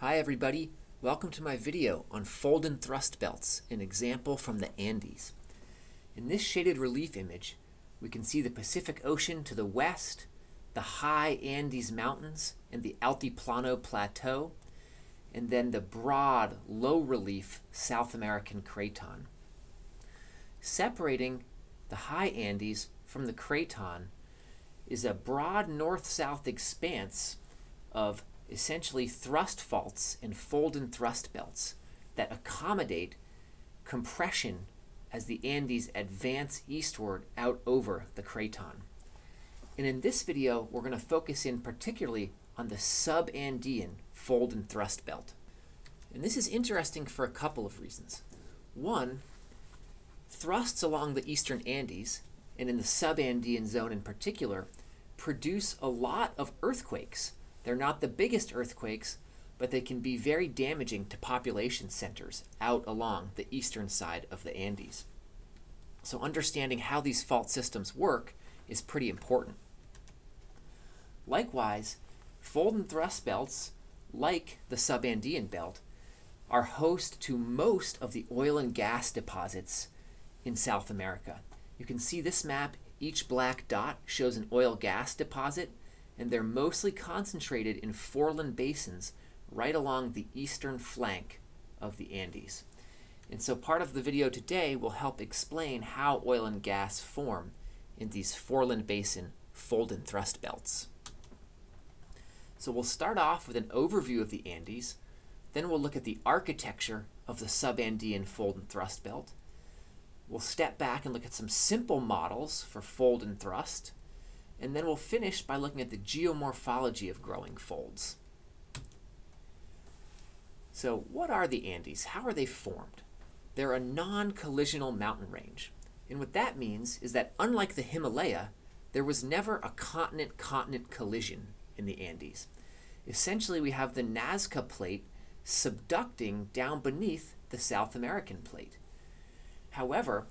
Hi everybody, welcome to my video on fold and thrust belts, an example from the Andes. In this shaded relief image, we can see the Pacific Ocean to the west, the high Andes Mountains and the Altiplano Plateau, and then the broad, low relief South American Craton. Separating the high Andes from the Craton is a broad north-south expanse of essentially thrust faults and fold and thrust belts that accommodate compression as the Andes advance eastward out over the Craton. And in this video, we're going to focus in particularly on the sub-Andean fold and thrust belt. And this is interesting for a couple of reasons. One, thrusts along the eastern Andes, and in the sub-Andean zone in particular, produce a lot of earthquakes. They're not the biggest earthquakes, but they can be very damaging to population centers out along the eastern side of the Andes. So understanding how these fault systems work is pretty important. Likewise, fold and thrust belts, like the subandean belt, are host to most of the oil and gas deposits in South America. You can see this map, each black dot shows an oil gas deposit, and they're mostly concentrated in foreland basins right along the eastern flank of the Andes. And so part of the video today will help explain how oil and gas form in these foreland basin fold and thrust belts. So we'll start off with an overview of the Andes, then we'll look at the architecture of the subandean fold and thrust belt. We'll step back and look at some simple models for fold and thrust, and then we'll finish by looking at the geomorphology of growing folds. So what are the Andes? How are they formed? They're a non-collisional mountain range. And what that means is that unlike the Himalaya, there was never a continent-continent collision in the Andes. Essentially, we have the Nazca plate subducting down beneath the South American plate. However,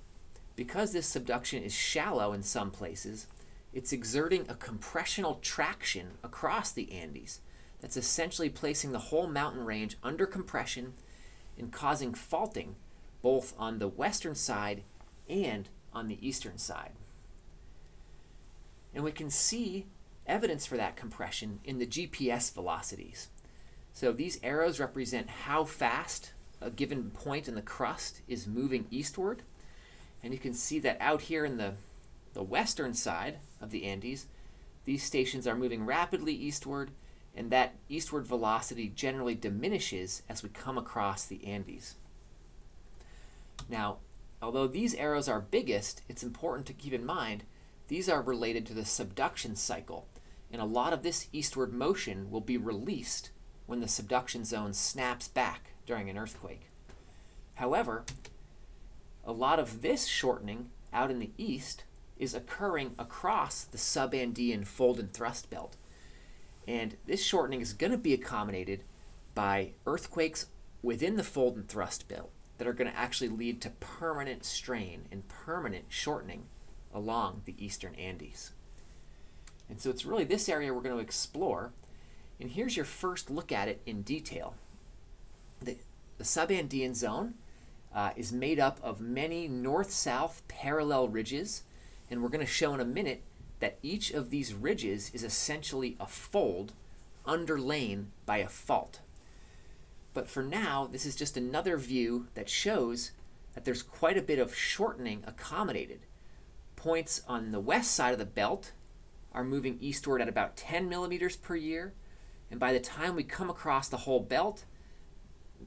because this subduction is shallow in some places, it's exerting a compressional traction across the Andes that's essentially placing the whole mountain range under compression and causing faulting both on the western side and on the eastern side. And we can see evidence for that compression in the GPS velocities. So these arrows represent how fast a given point in the crust is moving eastward. And you can see that out here in the, the western side of the Andes, these stations are moving rapidly eastward, and that eastward velocity generally diminishes as we come across the Andes. Now, although these arrows are biggest, it's important to keep in mind these are related to the subduction cycle, and a lot of this eastward motion will be released when the subduction zone snaps back during an earthquake. However, a lot of this shortening out in the east is occurring across the subandean fold and thrust belt. And this shortening is going to be accommodated by earthquakes within the fold and thrust belt that are going to actually lead to permanent strain and permanent shortening along the eastern Andes. And so it's really this area we're going to explore. And here's your first look at it in detail. The, the subandean zone uh, is made up of many north-south parallel ridges. And we're going to show in a minute that each of these ridges is essentially a fold underlain by a fault. But for now, this is just another view that shows that there's quite a bit of shortening accommodated. Points on the west side of the belt are moving eastward at about 10 millimeters per year. And by the time we come across the whole belt,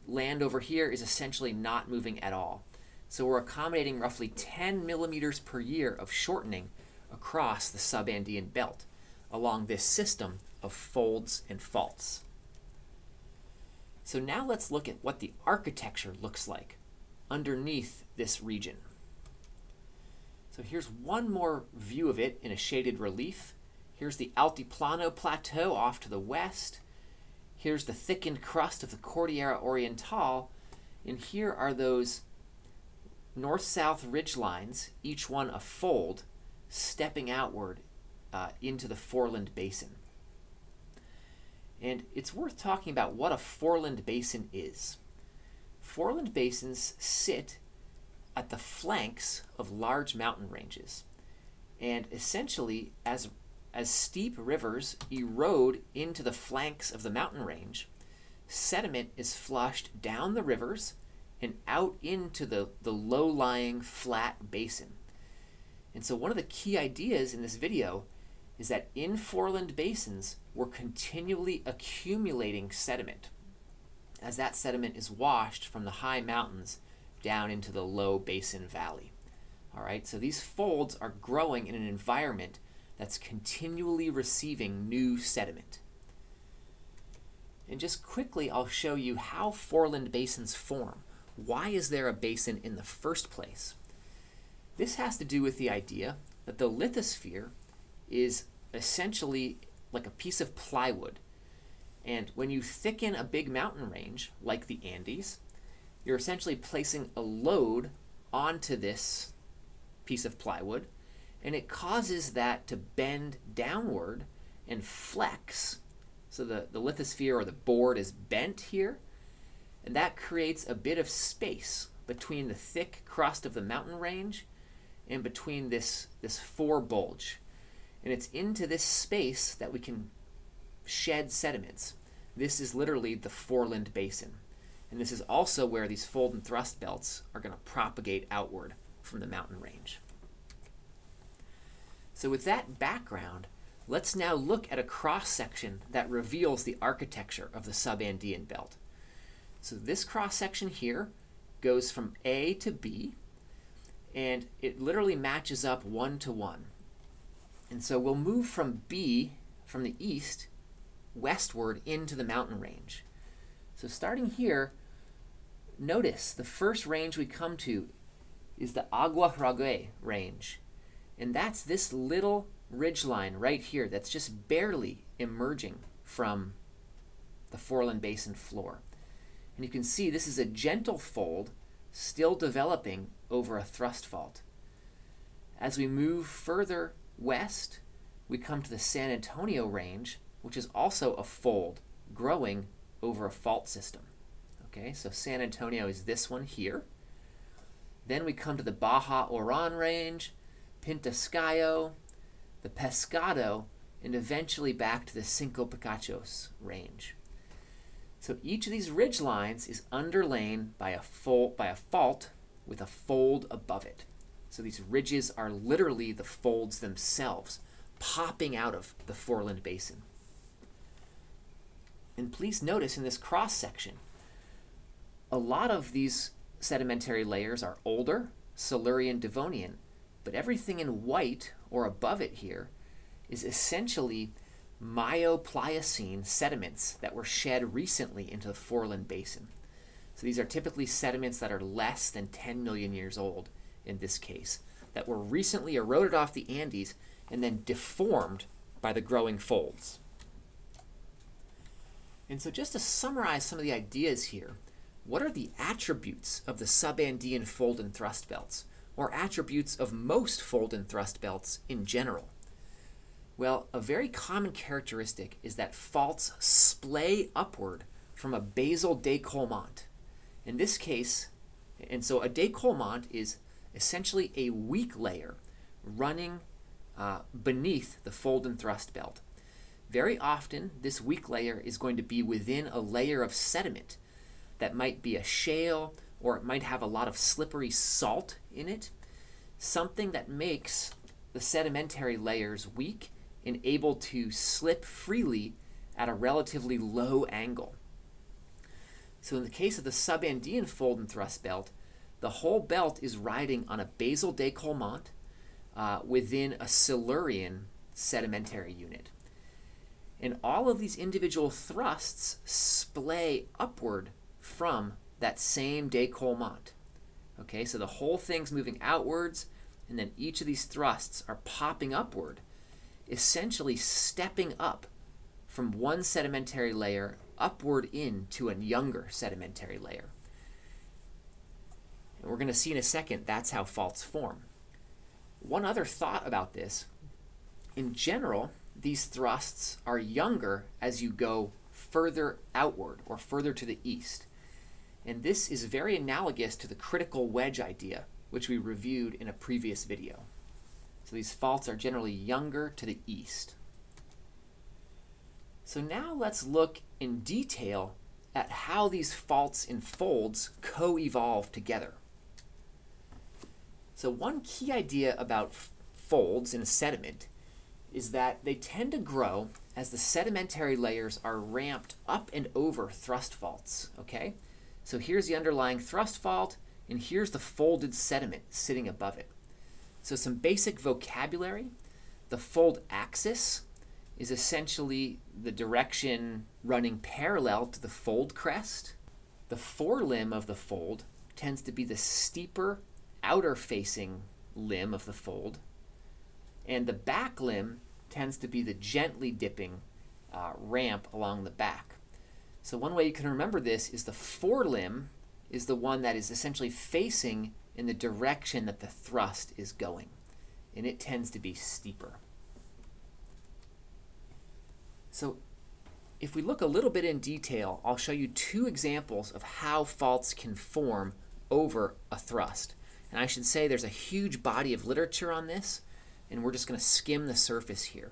land over here is essentially not moving at all. So we're accommodating roughly 10 millimeters per year of shortening across the subandean belt along this system of folds and faults. So now let's look at what the architecture looks like underneath this region. So here's one more view of it in a shaded relief. Here's the Altiplano Plateau off to the west. Here's the thickened crust of the Cordillera Oriental. And here are those north-south ridge lines, each one a fold, stepping outward uh, into the foreland basin. And it's worth talking about what a foreland basin is. Foreland basins sit at the flanks of large mountain ranges. And essentially, as, as steep rivers erode into the flanks of the mountain range, sediment is flushed down the rivers and out into the, the low lying flat basin. And so, one of the key ideas in this video is that in foreland basins, we're continually accumulating sediment as that sediment is washed from the high mountains down into the low basin valley. All right, so these folds are growing in an environment that's continually receiving new sediment. And just quickly, I'll show you how foreland basins form. Why is there a basin in the first place? This has to do with the idea that the lithosphere is essentially like a piece of plywood. And when you thicken a big mountain range, like the Andes, you're essentially placing a load onto this piece of plywood, and it causes that to bend downward and flex. So the, the lithosphere or the board is bent here, and that creates a bit of space between the thick crust of the mountain range and between this, this fore bulge. And it's into this space that we can shed sediments. This is literally the foreland basin. And this is also where these fold and thrust belts are going to propagate outward from the mountain range. So with that background, let's now look at a cross-section that reveals the architecture of the subandean belt. So this cross-section here goes from A to B, and it literally matches up one to one. And so we'll move from B, from the east, westward into the mountain range. So starting here, notice the first range we come to is the Aguaragüe range. And that's this little ridge line right here that's just barely emerging from the foreland basin floor. And you can see this is a gentle fold still developing over a thrust fault. As we move further west, we come to the San Antonio Range, which is also a fold growing over a fault system. Okay, so San Antonio is this one here. Then we come to the Baja Oran Range, Pintascayo, the Pescado, and eventually back to the Cinco Picachos Range. So each of these ridge lines is underlain by a, fold, by a fault with a fold above it. So these ridges are literally the folds themselves popping out of the foreland basin. And please notice in this cross section, a lot of these sedimentary layers are older, Silurian Devonian, but everything in white or above it here is essentially Mio-Pliocene sediments that were shed recently into the foreland basin. So these are typically sediments that are less than 10 million years old in this case, that were recently eroded off the Andes and then deformed by the growing folds. And so just to summarize some of the ideas here, what are the attributes of the subandean fold and thrust belts, or attributes of most fold and thrust belts in general? Well, a very common characteristic is that faults splay upward from a basal décollement. In this case, and so a décollement is essentially a weak layer running uh, beneath the fold and thrust belt. Very often, this weak layer is going to be within a layer of sediment that might be a shale or it might have a lot of slippery salt in it, something that makes the sedimentary layers weak and able to slip freely at a relatively low angle. So in the case of the subandean fold and thrust belt, the whole belt is riding on a basal décollement uh, within a Silurian sedimentary unit. And all of these individual thrusts splay upward from that same décollement. Okay, so the whole thing's moving outwards, and then each of these thrusts are popping upward, essentially stepping up from one sedimentary layer upward into a younger sedimentary layer. And we're going to see in a second that's how faults form. One other thought about this in general, these thrusts are younger as you go further outward or further to the east. And this is very analogous to the critical wedge idea, which we reviewed in a previous video. So these faults are generally younger to the east. So now let's look in detail at how these faults and folds co-evolve together. So one key idea about folds in a sediment is that they tend to grow as the sedimentary layers are ramped up and over thrust faults, okay? So here's the underlying thrust fault, and here's the folded sediment sitting above it. So some basic vocabulary. The fold axis is essentially the direction running parallel to the fold crest. The forelimb of the fold tends to be the steeper outer facing limb of the fold, and the back limb tends to be the gently dipping uh, ramp along the back. So one way you can remember this is the forelimb is the one that is essentially facing in the direction that the thrust is going, and it tends to be steeper. So if we look a little bit in detail, I'll show you two examples of how faults can form over a thrust. And I should say there's a huge body of literature on this, and we're just going to skim the surface here.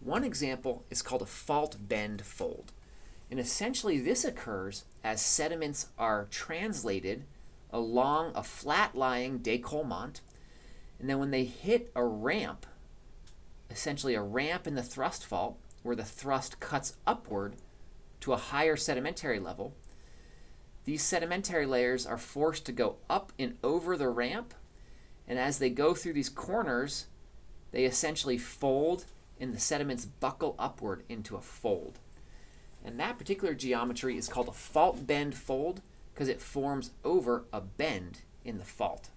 One example is called a fault bend fold. And essentially this occurs as sediments are translated along a flat-lying décollement, and then when they hit a ramp, essentially a ramp in the thrust fault, where the thrust cuts upward to a higher sedimentary level, these sedimentary layers are forced to go up and over the ramp, and as they go through these corners, they essentially fold and the sediments buckle upward into a fold. And that particular geometry is called a fault bend fold because it forms over a bend in the fault.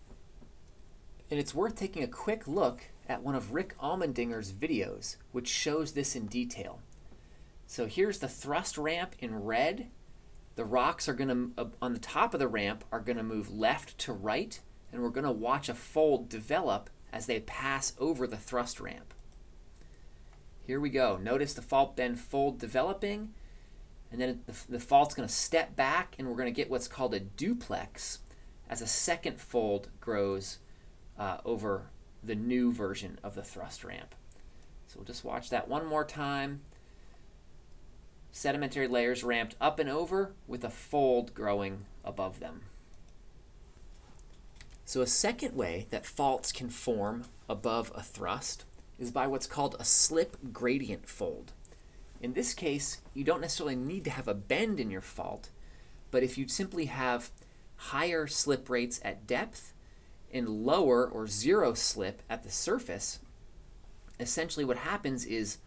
And it's worth taking a quick look at one of Rick Allmendinger's videos, which shows this in detail. So here's the thrust ramp in red, the rocks are going to, uh, on the top of the ramp, are going to move left to right, and we're going to watch a fold develop as they pass over the thrust ramp. Here we go. Notice the fault bend fold developing, and then the, the fault's going to step back, and we're going to get what's called a duplex as a second fold grows uh, over the new version of the thrust ramp. So we'll just watch that one more time sedimentary layers ramped up and over with a fold growing above them. So a second way that faults can form above a thrust is by what's called a slip gradient fold. In this case, you don't necessarily need to have a bend in your fault, but if you simply have higher slip rates at depth and lower or zero slip at the surface, essentially what happens is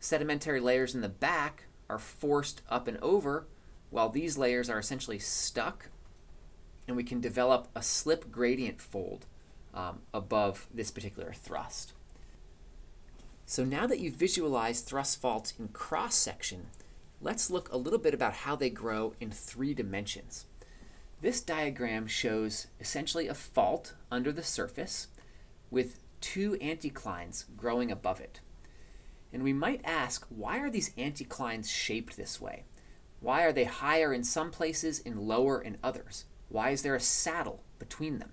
sedimentary layers in the back are forced up and over, while these layers are essentially stuck, and we can develop a slip gradient fold um, above this particular thrust. So now that you've visualized thrust faults in cross section, let's look a little bit about how they grow in three dimensions. This diagram shows essentially a fault under the surface with two anticlines growing above it. And we might ask, why are these anticlines shaped this way? Why are they higher in some places and lower in others? Why is there a saddle between them?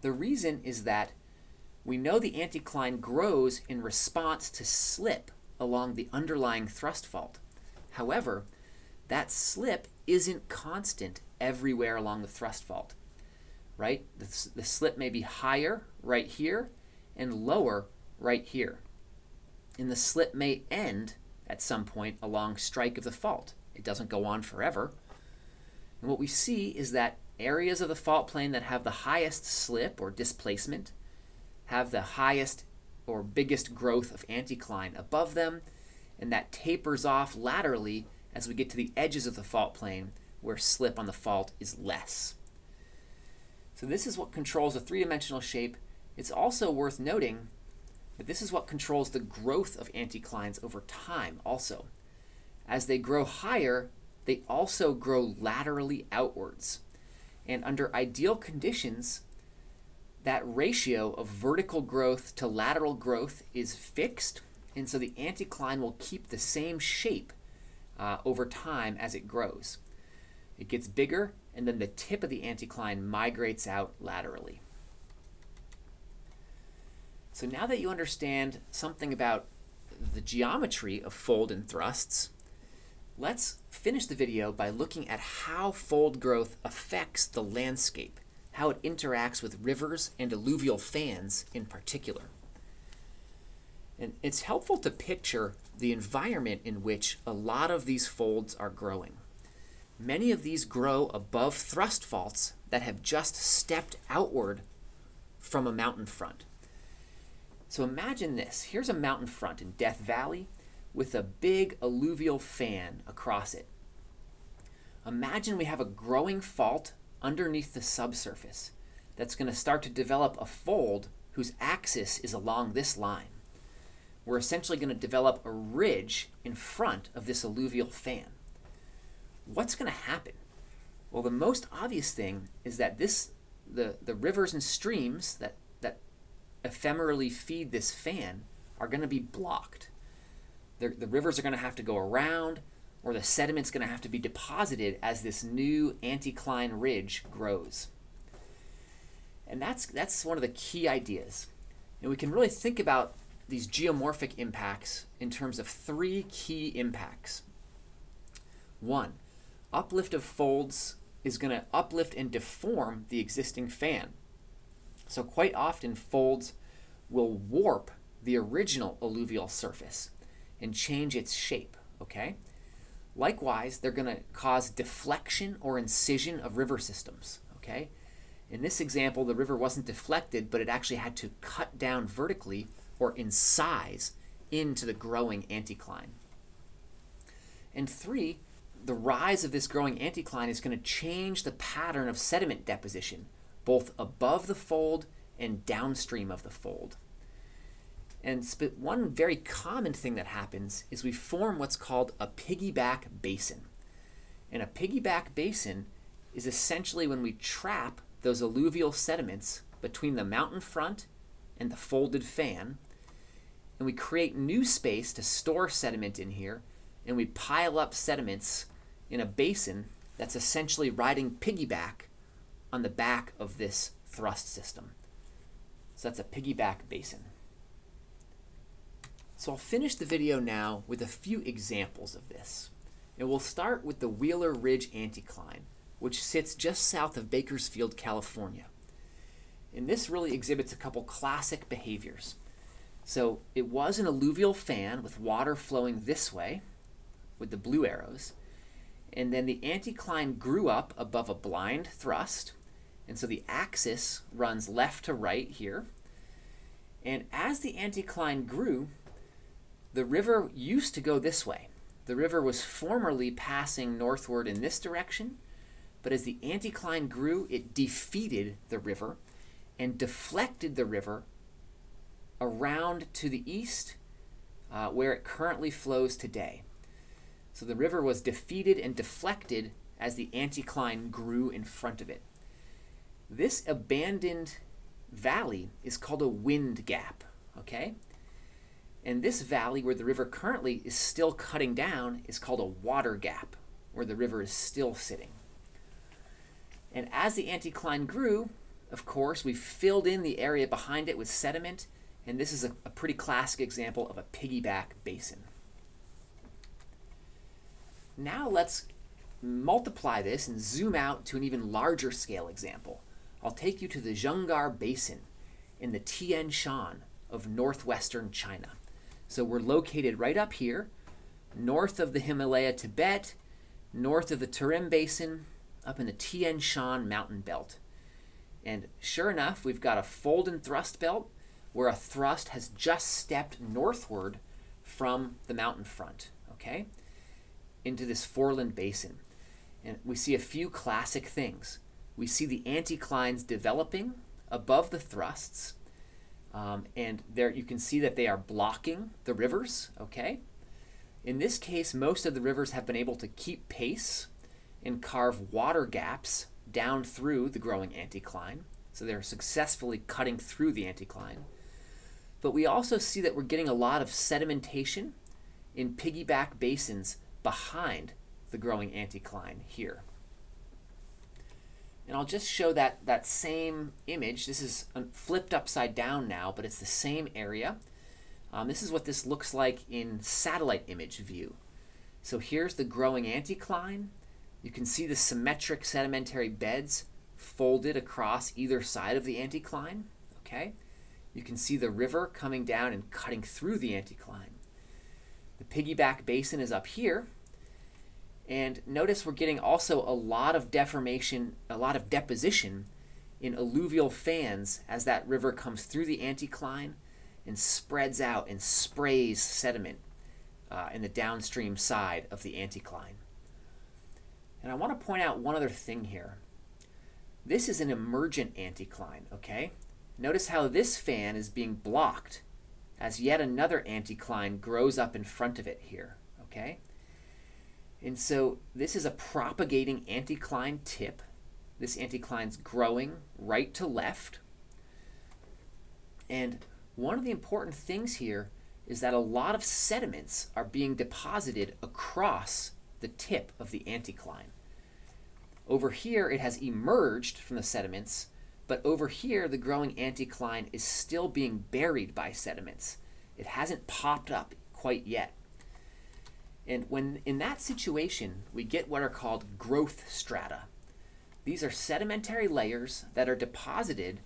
The reason is that we know the anticline grows in response to slip along the underlying thrust fault. However, that slip isn't constant everywhere along the thrust fault, right? The, the slip may be higher right here and lower right here and the slip may end at some point along strike of the fault. It doesn't go on forever. And what we see is that areas of the fault plane that have the highest slip or displacement have the highest or biggest growth of anticline above them, and that tapers off laterally as we get to the edges of the fault plane where slip on the fault is less. So this is what controls a three-dimensional shape. It's also worth noting but this is what controls the growth of anticlines over time also. As they grow higher, they also grow laterally outwards. And under ideal conditions, that ratio of vertical growth to lateral growth is fixed, and so the anticline will keep the same shape uh, over time as it grows. It gets bigger, and then the tip of the anticline migrates out laterally. So now that you understand something about the geometry of fold and thrusts, let's finish the video by looking at how fold growth affects the landscape, how it interacts with rivers and alluvial fans in particular. And it's helpful to picture the environment in which a lot of these folds are growing. Many of these grow above thrust faults that have just stepped outward from a mountain front. So imagine this. Here's a mountain front in Death Valley with a big alluvial fan across it. Imagine we have a growing fault underneath the subsurface that's going to start to develop a fold whose axis is along this line we're essentially going to develop a ridge in front of this alluvial fan. What's going to happen? Well, the most obvious thing is that this the, the rivers and streams that, that ephemerally feed this fan are going to be blocked. The, the rivers are going to have to go around, or the sediment's going to have to be deposited as this new anticline ridge grows. And that's, that's one of the key ideas. And we can really think about these geomorphic impacts in terms of three key impacts. One, uplift of folds is going to uplift and deform the existing fan. So quite often folds will warp the original alluvial surface and change its shape, okay? Likewise, they're going to cause deflection or incision of river systems, okay? In this example, the river wasn't deflected, but it actually had to cut down vertically or incise into the growing anticline. And three, the rise of this growing anticline is going to change the pattern of sediment deposition, both above the fold and downstream of the fold. And one very common thing that happens is we form what's called a piggyback basin. And a piggyback basin is essentially when we trap those alluvial sediments between the mountain front and the folded fan and we create new space to store sediment in here, and we pile up sediments in a basin that's essentially riding piggyback on the back of this thrust system. So that's a piggyback basin. So I'll finish the video now with a few examples of this. And we'll start with the Wheeler Ridge Anticline, which sits just south of Bakersfield, California. And this really exhibits a couple classic behaviors. So it was an alluvial fan with water flowing this way with the blue arrows. And then the anticline grew up above a blind thrust. And so the axis runs left to right here. And as the anticline grew, the river used to go this way. The river was formerly passing northward in this direction, but as the anticline grew, it defeated the river and deflected the river around to the east uh, where it currently flows today. So the river was defeated and deflected as the anticline grew in front of it. This abandoned valley is called a wind gap, okay? And this valley where the river currently is still cutting down is called a water gap, where the river is still sitting. And as the anticline grew, of course, we filled in the area behind it with sediment and this is a, a pretty classic example of a piggyback basin. Now let's multiply this and zoom out to an even larger scale example. I'll take you to the Junggar Basin in the Tian Shan of northwestern China. So we're located right up here, north of the Himalaya Tibet, north of the Tarim Basin, up in the Tian Shan mountain belt. And sure enough, we've got a fold and thrust belt where a thrust has just stepped northward from the mountain front, okay, into this foreland basin. And we see a few classic things. We see the anticlines developing above the thrusts, um, and there you can see that they are blocking the rivers, okay? In this case, most of the rivers have been able to keep pace and carve water gaps down through the growing anticline. So they're successfully cutting through the anticline. But we also see that we're getting a lot of sedimentation in piggyback basins behind the growing anticline here. And I'll just show that, that same image. This is flipped upside down now, but it's the same area. Um, this is what this looks like in satellite image view. So here's the growing anticline. You can see the symmetric sedimentary beds folded across either side of the anticline. Okay, You can see the river coming down and cutting through the anticline. The piggyback basin is up here, and notice we're getting also a lot of deformation, a lot of deposition in alluvial fans as that river comes through the anticline and spreads out and sprays sediment uh, in the downstream side of the anticline. And I want to point out one other thing here. This is an emergent anticline, okay? Notice how this fan is being blocked as yet another anticline grows up in front of it here, okay? And so this is a propagating anticline tip. This anticline's growing right to left. And one of the important things here is that a lot of sediments are being deposited across the tip of the anticline. Over here, it has emerged from the sediments, but over here, the growing anticline is still being buried by sediments. It hasn't popped up quite yet. And when in that situation, we get what are called growth strata. These are sedimentary layers that are deposited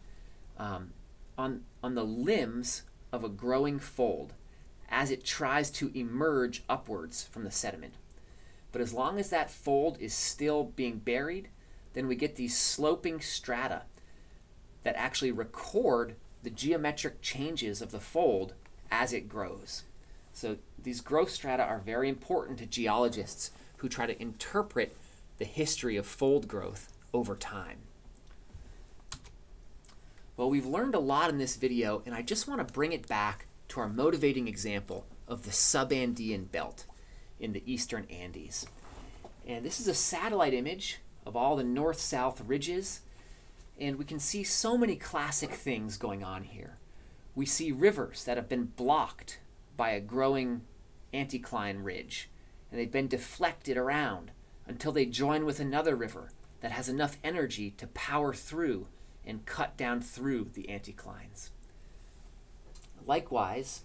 um, on, on the limbs of a growing fold as it tries to emerge upwards from the sediment. But as long as that fold is still being buried, then we get these sloping strata that actually record the geometric changes of the fold as it grows. So these growth strata are very important to geologists who try to interpret the history of fold growth over time. Well, we've learned a lot in this video, and I just want to bring it back to our motivating example of the subandean belt in the eastern Andes. And this is a satellite image of all the north-south ridges, and we can see so many classic things going on here. We see rivers that have been blocked by a growing anticline ridge, and they've been deflected around until they join with another river that has enough energy to power through and cut down through the anticlines. Likewise,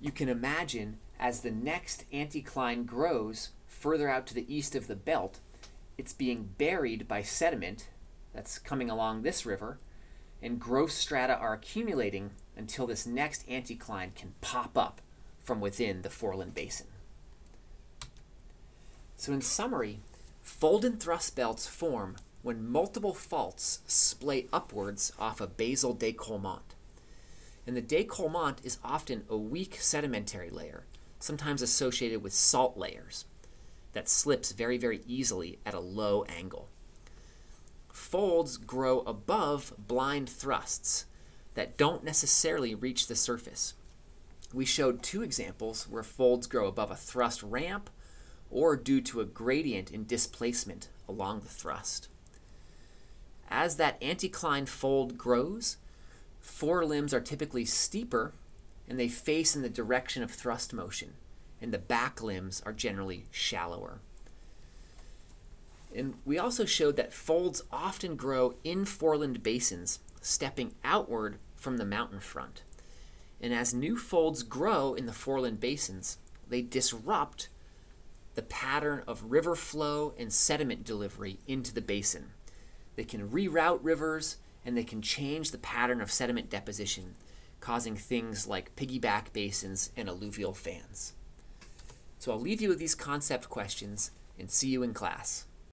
you can imagine as the next anticline grows further out to the east of the belt, it's being buried by sediment that's coming along this river, and growth strata are accumulating until this next anticline can pop up from within the foreland basin. So in summary, fold and thrust belts form when multiple faults splay upwards off a basal décollement. And the décollement is often a weak sedimentary layer, sometimes associated with salt layers, that slips very, very easily at a low angle. Folds grow above blind thrusts that don't necessarily reach the surface. We showed two examples where folds grow above a thrust ramp or due to a gradient in displacement along the thrust. As that anticline fold grows, forelimbs are typically steeper and they face in the direction of thrust motion, and the back limbs are generally shallower. And we also showed that folds often grow in foreland basins, stepping outward from the mountain front. And as new folds grow in the foreland basins, they disrupt the pattern of river flow and sediment delivery into the basin. They can reroute rivers and they can change the pattern of sediment deposition, causing things like piggyback basins and alluvial fans. So I'll leave you with these concept questions and see you in class.